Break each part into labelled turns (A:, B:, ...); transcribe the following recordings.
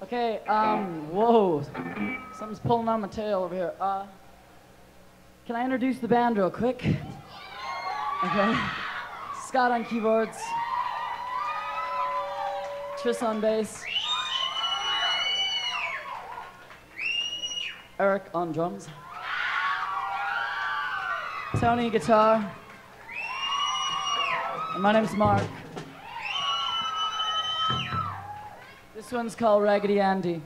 A: Okay, um, whoa. Something's pulling on my tail over here. Uh, can I introduce the band real quick? Okay. Scott on keyboards. Tris on bass. Eric on drums. Tony guitar. And my name's Mark. This one's called Raggedy Andy.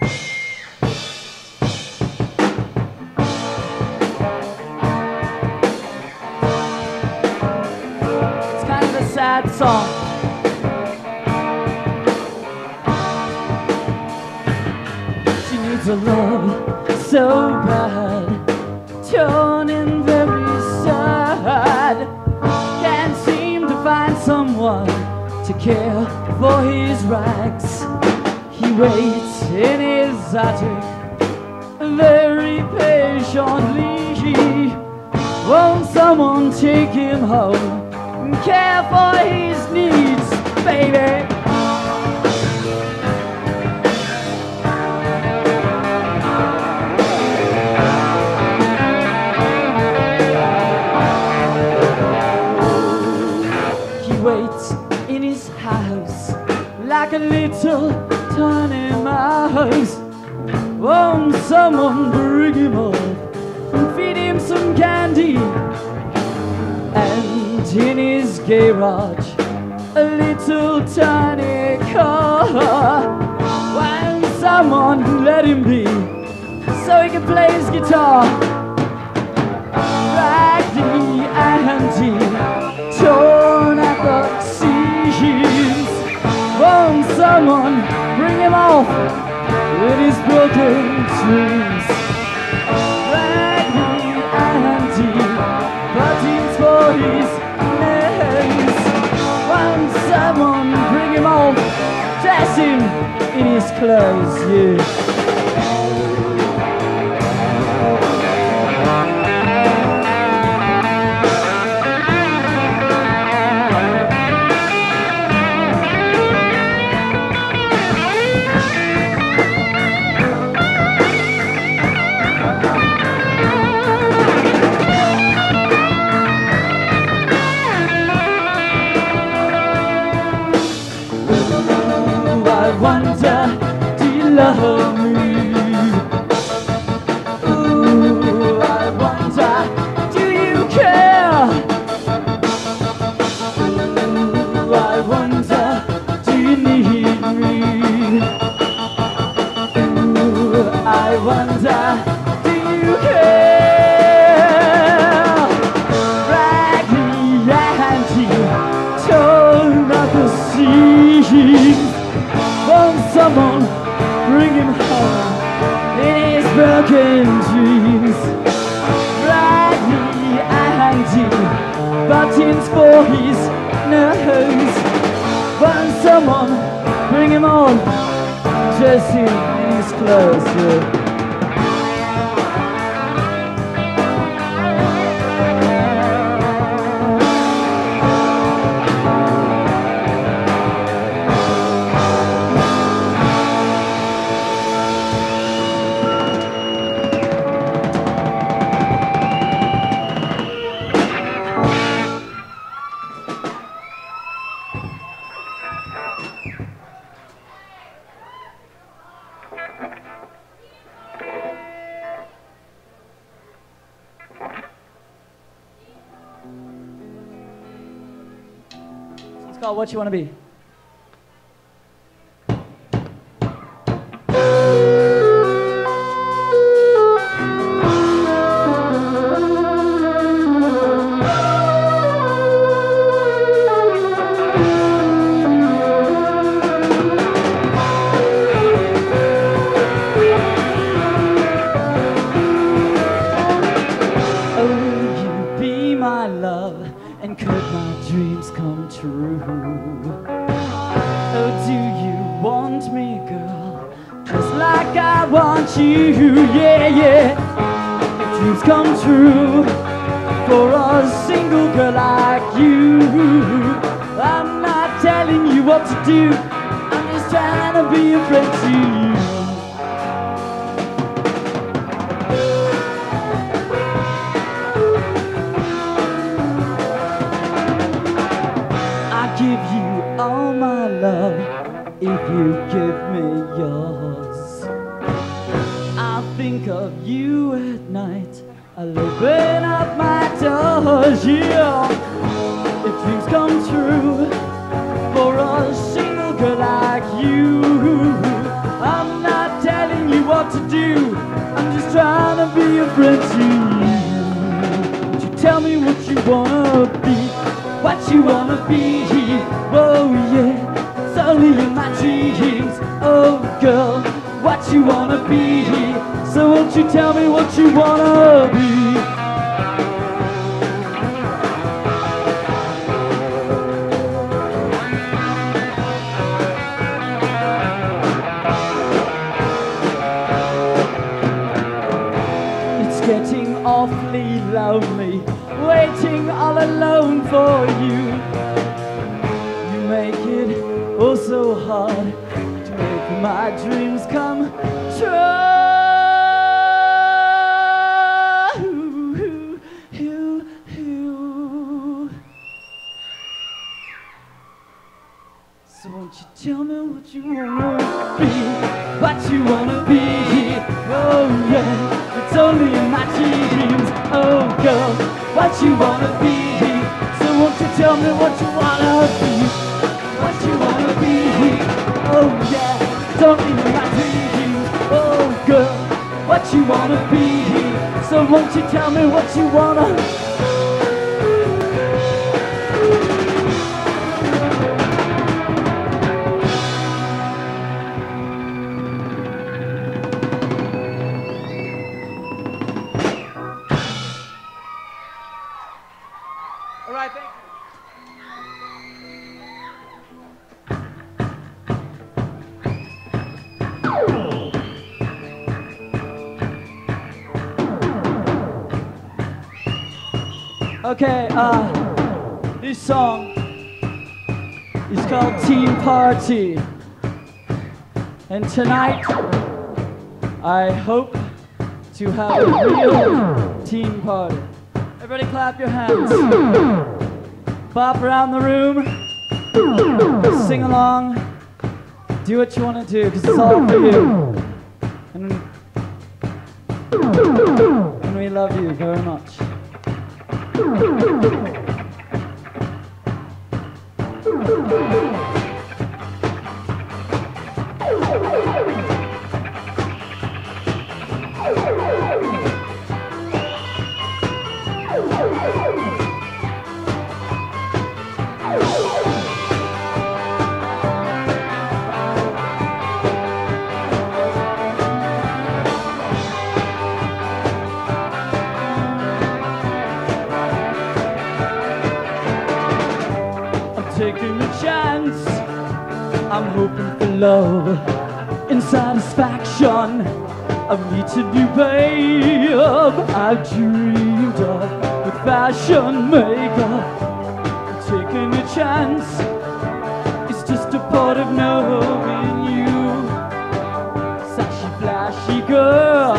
A: It's kind of a sad song. She needs a love so bad, torn and to care for his rags. He waits in his attic very patiently. Won't someone take him home and care for his needs, baby? He waits in his house like a little tiny mouse. Won't someone bring him up and feed him some candy? And in his garage, a little tiny car. Won't someone let him be so he can play his guitar? Someone bring him off with his broken dreams? Raggedy Andy, buttons for his bring him off, dress him in his clothes, yeah. Love What You Want to Be. Girl, what you wanna be? So won't you tell me what you wanna be? It's getting awfully lonely, waiting all alone for you. My dreams come true. So won't you tell me what you wanna be? What you wanna be? Oh yeah, it's only in my dreams. Oh girl, what you wanna be? So won't you tell me what you wanna be? Only in my dreams. Oh girl, what you wanna be? So won't you tell me what you wanna? Okay, uh, this song is called Teen Party. And tonight, I hope to have a real team party. Everybody clap your hands. Bop around the room. Sing along. Do what you want to do because it's all for you. And, and we love you very much. I'm I've dreamed of with fashion makeup. Taking a chance. It's just a part of knowing you. Sashy, flashy girl,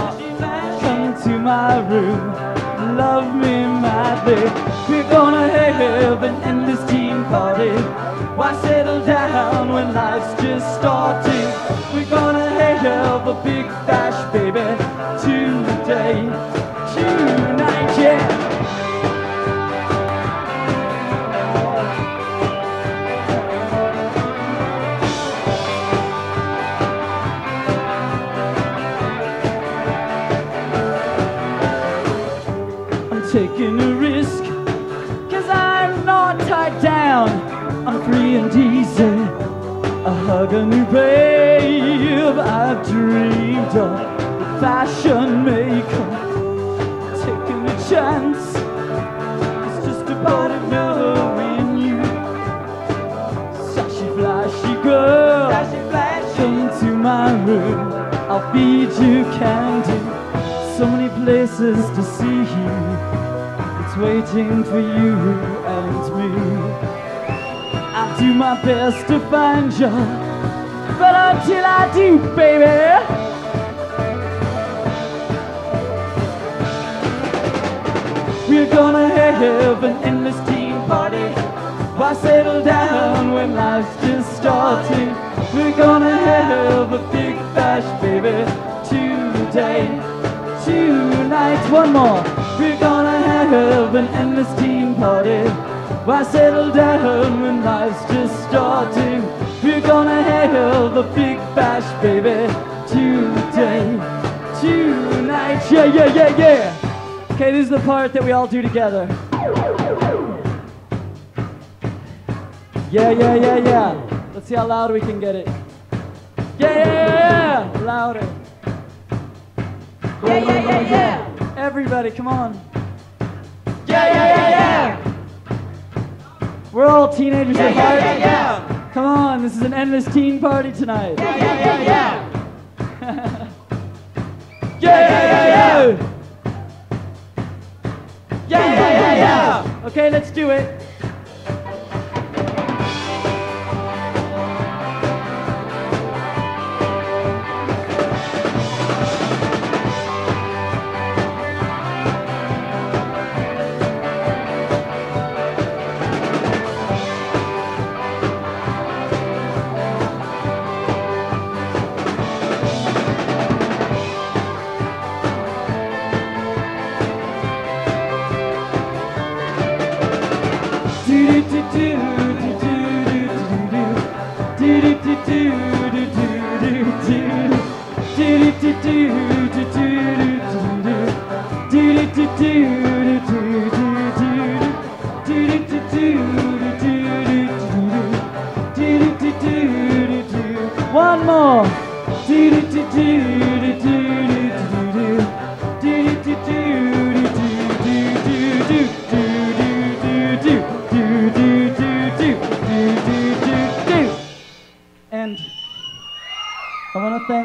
A: come to my room. Love me madly. We're gonna have an endless team party. Why settle down when life's just starting? We're gonna have a big risk, cause I'm not tied down. I'm free and easy. I hug a new babe I've dreamed of. Fashion maker. taking a chance. It's just a part of knowing you. Sashy flashy girl, come to my room. I'll feed you candy. So many places to see you. Waiting for you and me. I'll do my best to find you, but until I do, baby. We're gonna have an endless teen party. Why settle down when life's just starting? We're gonna have a big bash, baby, today, tonight. One more. We're gonna have an endless team party. Why settle down when life's just starting? We're gonna have a big bash, baby, today, tonight. Yeah, yeah, yeah, yeah. Okay, this is the part that we all do together. Yeah, yeah, yeah, yeah. Let's see how loud we can get it. Yeah, yeah, yeah, yeah. Louder.
B: Yeah, yeah, yeah, yeah.
A: Everybody, come on. Yeah, yeah, yeah, yeah. We're all teenagers
B: Yeah,
A: at
B: yeah,
A: heart.
B: yeah, yeah.
A: Come on, this is an endless teen party tonight.
B: Yeah, yeah, yeah, yeah.
A: Yeah, yeah, yeah, yeah. Yeah, yeah, yeah, yeah. Okay, let's do it.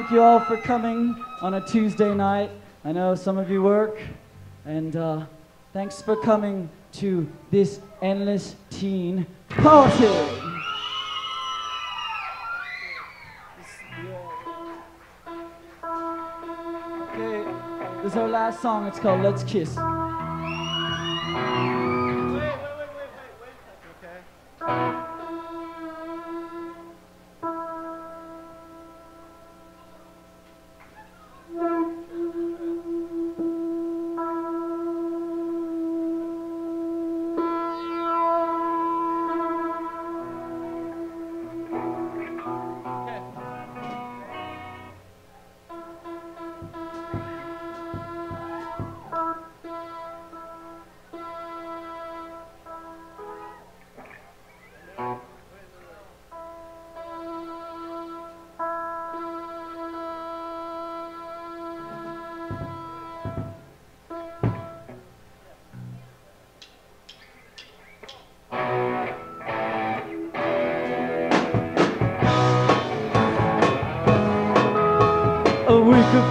A: Thank you all for coming on a Tuesday night. I know some of you work, and uh, thanks for coming to this endless teen party. Okay, this is our last song. It's called Let's Kiss.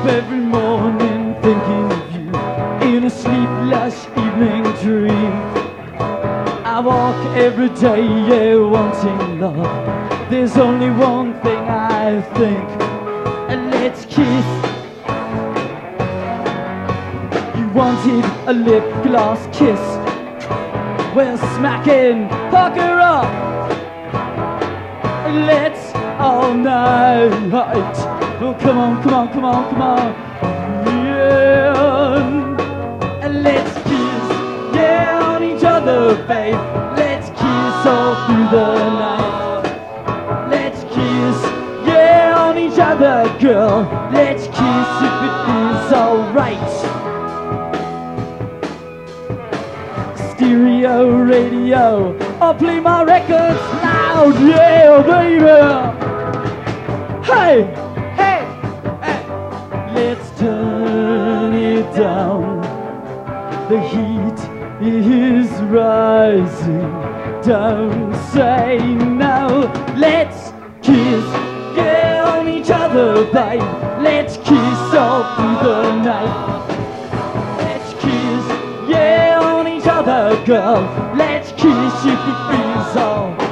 A: Up every morning thinking of you in a sleepless evening dream. I walk every day, yeah, wanting love. There's only one thing I think, and let's kiss. You wanted a lip gloss kiss. Well, smacking, fuck her up. Let's all night. Oh, come on, come on, come on, come on. Yeah. And let's kiss, yeah, on each other, babe. Let's kiss all through the night. Let's kiss, yeah, on each other, girl. Let's kiss if it is alright. stereo radio. I'll play my records loud, yeah, baby. Hey, The heat is rising. Don't say no. Let's kiss, yeah, on each other, babe. Let's kiss all through the night. Let's kiss, yeah, on each other, girl. Let's kiss if it feels all.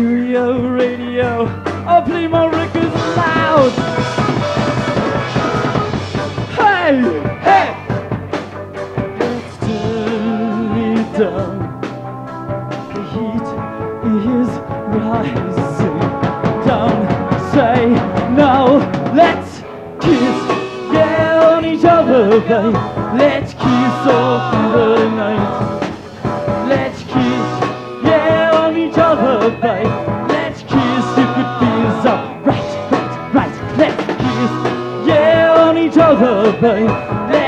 A: stereo radio. I play my records loud. Hey, hey. Let's turn it down. The heat is rising. Don't say no. Let's kiss. Yeah, on each other, Okay, Let's kiss all through the night. Bye.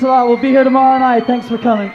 A: Thanks a lot. We'll be here tomorrow night. Thanks for coming.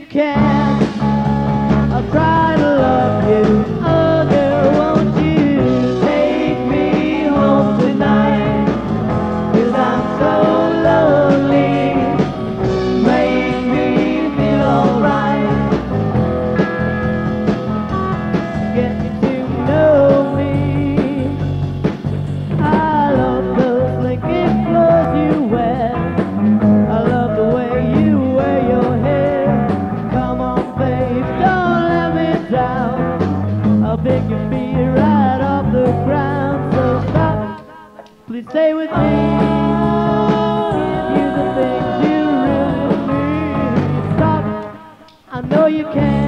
B: you can. I've cried. you can.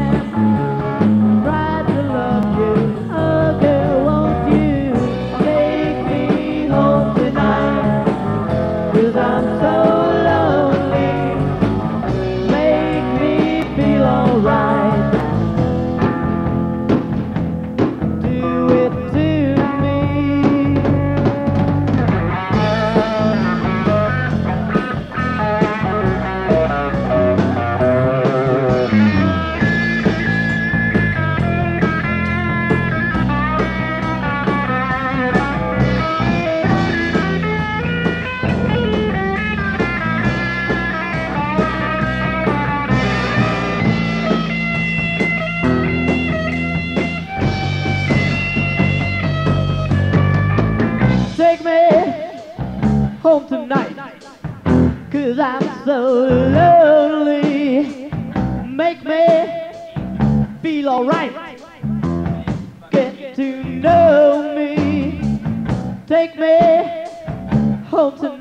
B: Cause I'm so lonely. Make me feel alright. Get to know me. Take me home to.